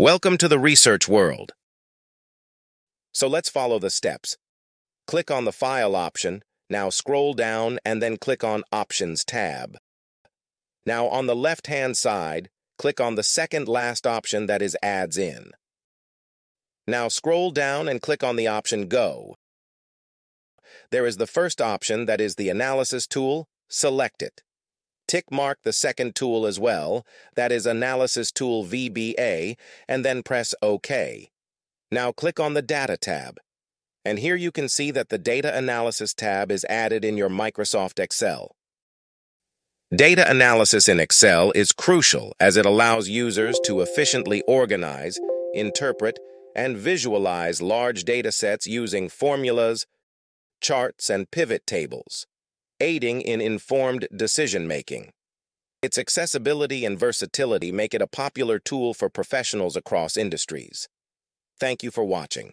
Welcome to the research world. So let's follow the steps. Click on the File option, now scroll down and then click on Options tab. Now on the left-hand side, click on the second last option that is Add-ins. Now scroll down and click on the option Go. There is the first option that is the Analysis tool, select it. Tick mark the second tool as well, that is Analysis Tool VBA, and then press OK. Now click on the Data tab. And here you can see that the Data Analysis tab is added in your Microsoft Excel. Data analysis in Excel is crucial as it allows users to efficiently organize, interpret, and visualize large data sets using formulas, charts, and pivot tables aiding in informed decision-making. Its accessibility and versatility make it a popular tool for professionals across industries. Thank you for watching.